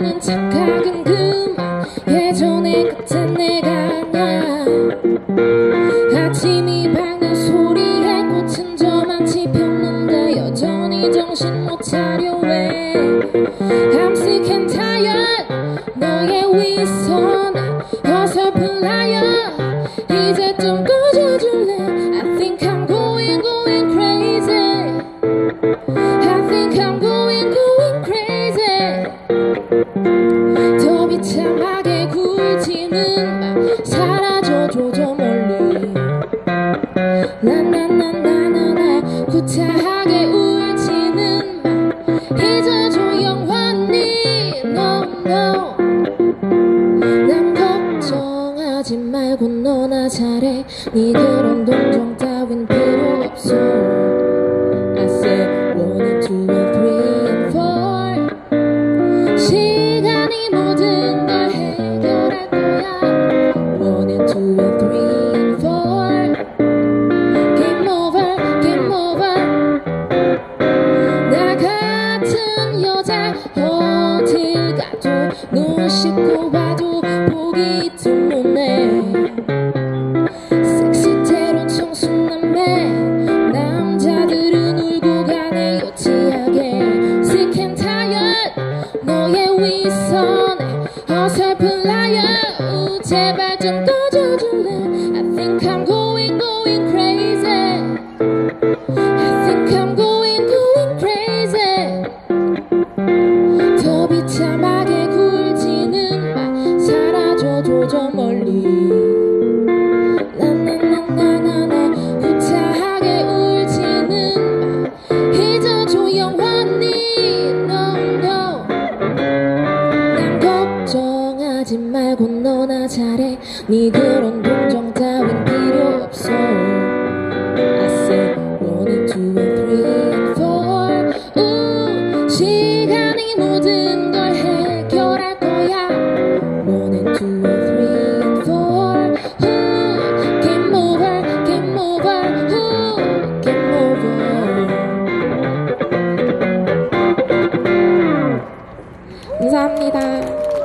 네 착각은 그만. 예전의 그때 내가 아냐 이제 좀 꺼져줄래? I think I'm going going crazy. I think I'm going going crazy. 떠나 잘해. 니들은 동정 따윈 어설픈 라이어 제발 좀 떠져줄래 I think I'm going going crazy I think I'm going going crazy 더 비참하게 굴지는 마 사라져줘 저 멀리 차례 네 그런 동정 따윈 필요 없어 I said one and two and three and four 우 시간이 모든 걸 해결할 거야 one and two and three and four 우 game over game over 우 game over 감사합니다